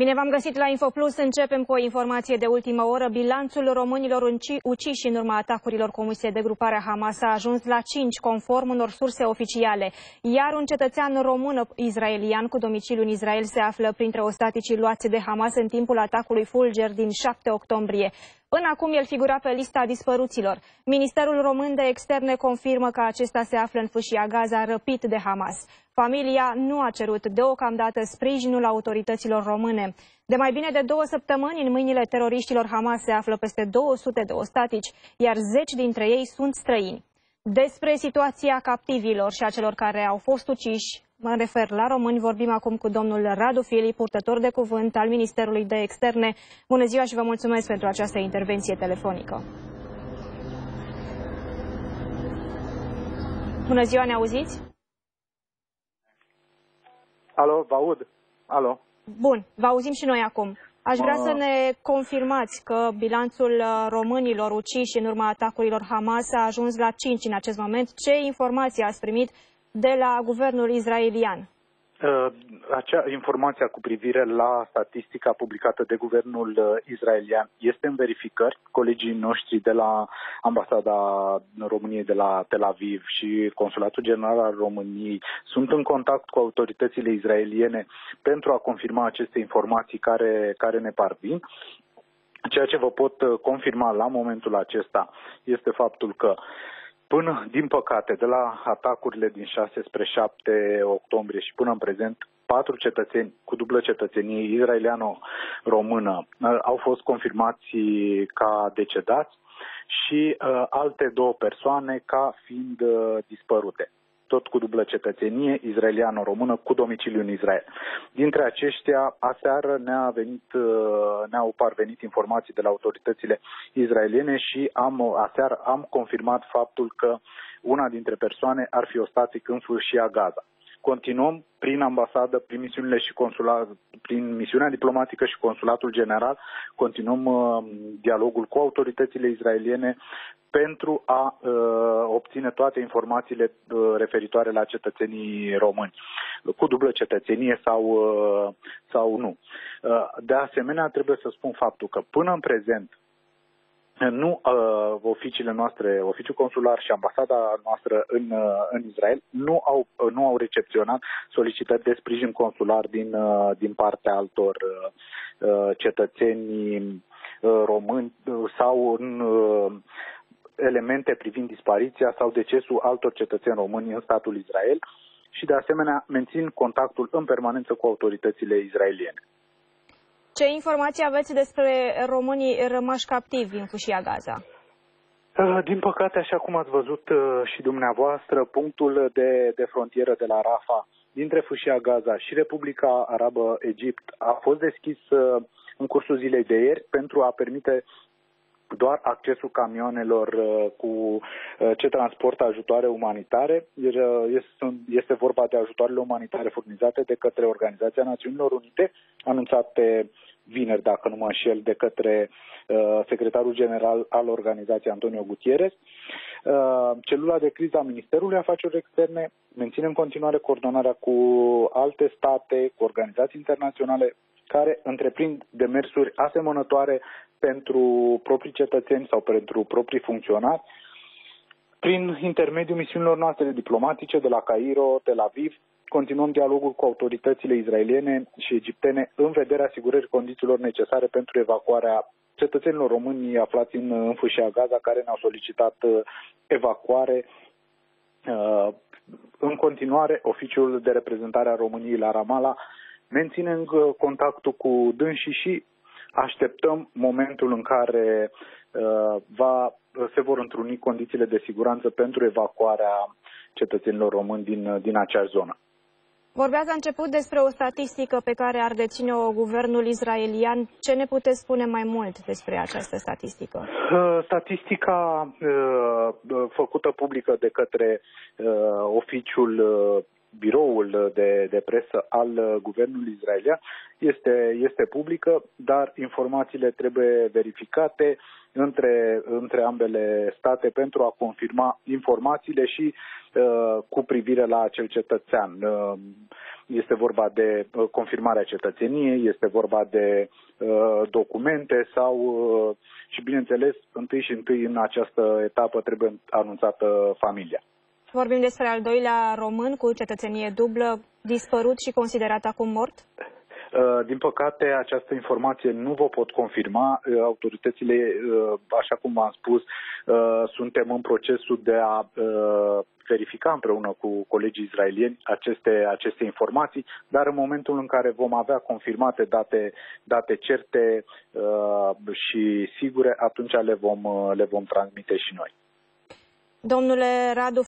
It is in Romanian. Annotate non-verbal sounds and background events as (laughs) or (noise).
Bine v-am găsit la InfoPlus. Începem cu o informație de ultimă oră. Bilanțul românilor uciși în urma atacurilor comise de gruparea Hamas a ajuns la 5, conform unor surse oficiale. Iar un cetățean român israelian cu domiciliu în Israel se află printre ostaticii luați de Hamas în timpul atacului Fulger din 7 octombrie. Până acum el figura pe lista dispăruților. Ministerul Român de Externe confirmă că acesta se află în fâșia Gaza răpit de Hamas. Familia nu a cerut deocamdată sprijinul autorităților române. De mai bine de două săptămâni, în mâinile teroriștilor Hamas se află peste 200 de ostatici, iar zeci dintre ei sunt străini. Despre situația captivilor și a celor care au fost uciși, mă refer la români, vorbim acum cu domnul Radu Fili, purtător de cuvânt al Ministerului de Externe. Bună ziua și vă mulțumesc pentru această intervenție telefonică. Bună ziua, ne auziți? Alo, vă aud. Alo. Bun, vă auzim și noi acum. Aș vrea să ne confirmați că bilanțul uh, românilor uciși în urma atacurilor Hamas a ajuns la 5 în acest moment. Ce informații ați primit de la guvernul israelian? Uh, acea informația cu privire la statistica publicată de guvernul uh, israelian este în verificări. Colegii noștri de la ambasada României de la Tel Aviv și Consulatul General al României sunt în contact cu autoritățile israeliene pentru a confirma aceste informații care, care ne parvin. Ceea ce vă pot uh, confirma la momentul acesta este faptul că uh, Până, din păcate, de la atacurile din 6 spre 7 octombrie și până în prezent, patru cetățeni cu dublă cetățenie israeliano-română uh, au fost confirmați ca decedați și uh, alte două persoane ca fiind uh, dispărute tot cu dublă cetățenie, israeliano-română, cu domiciliu în Israel. Dintre aceștia, aseară ne-a venit, uh, ne-au parvenit informații de la autoritățile israeliene și am, aseară am confirmat faptul că una dintre persoane ar fi ostatic în fâșia Gaza. Continuăm prin ambasadă, prin misiunile și consulat, prin misiunea diplomatică și consulatul general, continuăm uh, dialogul cu autoritățile israeliene pentru a uh, obține toate informațiile uh, referitoare la cetățenii români, cu dublă cetățenie sau, uh, sau nu. Uh, de asemenea, trebuie să spun faptul că până în prezent nu uh, oficiile noastre, oficiul consular și ambasada noastră în, uh, în Israel nu au, uh, nu au recepționat solicitări de sprijin consular din, uh, din partea altor uh, uh cetățeni uh, români uh, sau în uh, elemente privind dispariția sau decesul altor cetățeni români în statul Israel și de asemenea mențin contactul în permanență cu autoritățile israeliene. Ce informații aveți despre românii rămași captivi în fâșia Gaza? Uh, din păcate, așa cum ați văzut uh, și dumneavoastră, punctul de, de frontieră de la Rafa dintre fâșia Gaza și Republica Arabă Egipt a fost deschis uh, în cursul zilei de ieri pentru a permite doar accesul camioanelor cu ce transportă ajutoare umanitare. Este vorba de ajutoarele umanitare furnizate de către Organizația Națiunilor Unite, anunțate vineri, dacă nu mă înșel, de către uh, secretarul general al organizației Antonio Gutierrez. Uh, celula de criză a Ministerului Afacerilor Externe menține în continuare coordonarea cu alte state, cu organizații internaționale care întreprind demersuri asemănătoare pentru proprii cetățeni sau pentru proprii funcționari, prin intermediul misiunilor noastre diplomatice de la Cairo, Tel Aviv, continuăm dialogul cu autoritățile israeliene și egiptene în vederea asigurării condițiilor necesare pentru evacuarea cetățenilor români aflați în, în fâșia Gaza care ne-au solicitat uh, evacuare. Uh, în continuare, oficiul de reprezentare a României la Ramala menține uh, contactul cu dânsii și așteptăm momentul în care va, se vor întruni condițiile de siguranță pentru evacuarea cetățenilor români din, din acea zonă. Vorbeați la început despre o statistică pe care ar deține-o guvernul israelian. Ce ne puteți spune mai mult despre această statistică? Uh, statistica uh, făcută publică de către uh, oficiul biroul de, de presă al guvernului israelian este, este publică, dar informațiile trebuie verificate între, între ambele state pentru a confirma informațiile și uh, cu privire la acel cetățean. Uh, este vorba de confirmarea cetățeniei, este vorba de documente sau și bineînțeles, întâi și întâi în această etapă trebuie anunțată familia. Vorbim despre al doilea român cu cetățenie dublă, dispărut și considerat acum mort? (laughs) Uh, din păcate, această informație nu vă pot confirma. Uh, autoritățile, uh, așa cum v-am spus, suntem în procesul de a verifica împreună cu colegii izraelieni aceste, aceste informații, dar în momentul în care vom avea confirmate date, date certe și sigure, atunci le vom, le vom transmite și noi. Domnule Radu